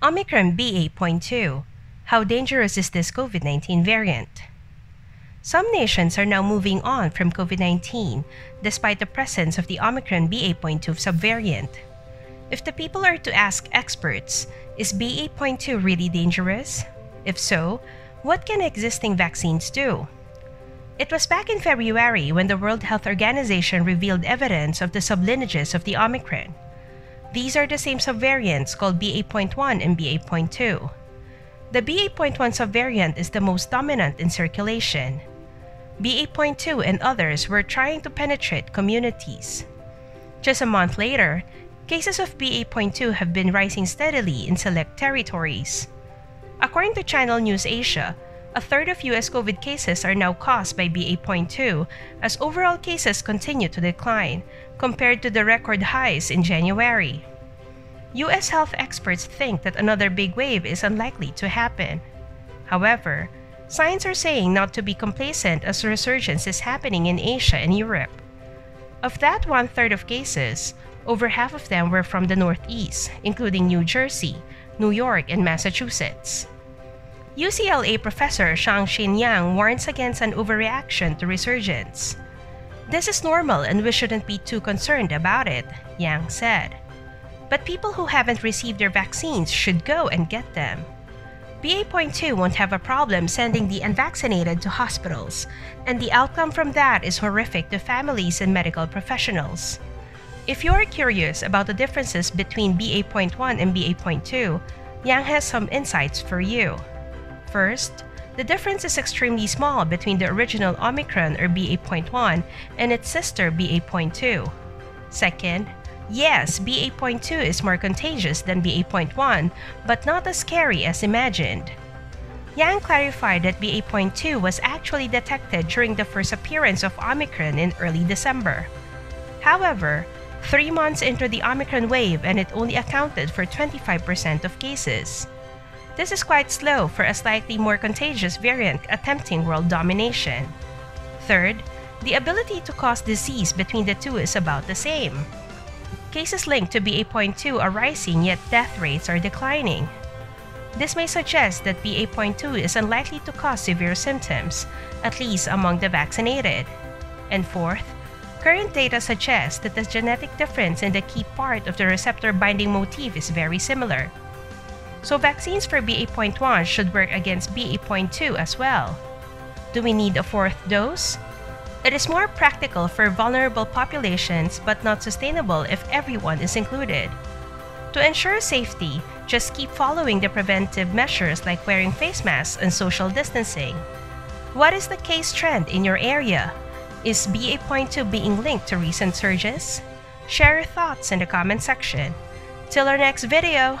Omicron BA.2 How dangerous is this COVID 19 variant? Some nations are now moving on from COVID 19 despite the presence of the Omicron BA.2 subvariant. If the people are to ask experts, is BA.2 really dangerous? If so, what can existing vaccines do? It was back in February when the World Health Organization revealed evidence of the sublineages of the Omicron. These are the same subvariants called BA.1 and BA.2. The BA.1 subvariant is the most dominant in circulation. BA.2 and others were trying to penetrate communities. Just a month later, cases of BA.2 have been rising steadily in select territories. According to Channel News Asia, a third of US COVID cases are now caused by BA.2 as overall cases continue to decline compared to the record highs in January. US health experts think that another big wave is unlikely to happen. However, signs are saying not to be complacent as resurgence is happening in Asia and Europe. Of that one third of cases, over half of them were from the Northeast, including New Jersey, New York, and Massachusetts. UCLA professor Shang-Xin Yang warns against an overreaction to resurgence. This is normal and we shouldn't be too concerned about it, Yang said. But people who haven't received their vaccines should go and get them. BA.2 won't have a problem sending the unvaccinated to hospitals, and the outcome from that is horrific to families and medical professionals. If you're curious about the differences between BA.1 and BA.2, Yang has some insights for you. First, the difference is extremely small between the original Omicron or BA.1 and its sister BA.2. Second, yes, BA.2 is more contagious than BA.1, but not as scary as imagined. Yang clarified that BA.2 was actually detected during the first appearance of Omicron in early December. However, three months into the Omicron wave and it only accounted for 25% of cases. This is quite slow for a slightly more contagious variant attempting world domination. Third, the ability to cause disease between the two is about the same. Cases linked to BA.2 are rising yet death rates are declining. This may suggest that BA.2 is unlikely to cause severe symptoms, at least among the vaccinated. And fourth, current data suggests that the genetic difference in the key part of the receptor binding motif is very similar. So vaccines for BA.1 should work against BA.2 as well. Do we need a fourth dose? It is more practical for vulnerable populations but not sustainable if everyone is included. To ensure safety, just keep following the preventive measures like wearing face masks and social distancing. What is the case trend in your area? Is BA.2 being linked to recent surges? Share your thoughts in the comment section. Till our next video,